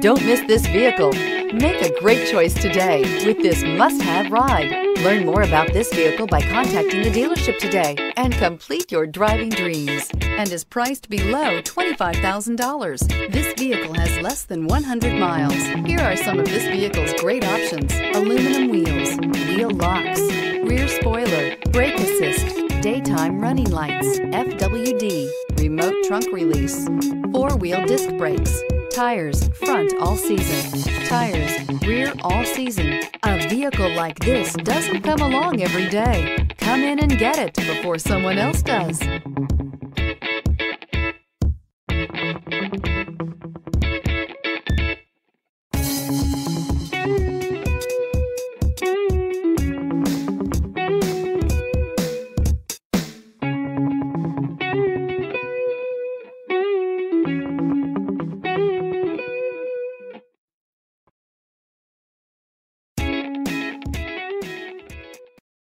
Don't miss this vehicle. Make a great choice today with this must-have ride. Learn more about this vehicle by contacting the dealership today and complete your driving dreams and is priced below $25,000. This vehicle has less than 100 miles. Here are some of this vehicle's great options. Aluminum wheels, wheel locks, rear spoiler, brake assist, daytime running lights, FWD, remote trunk release, four-wheel disc brakes, Tires, front all season. Tires, rear all season. A vehicle like this doesn't come along every day. Come in and get it before someone else does.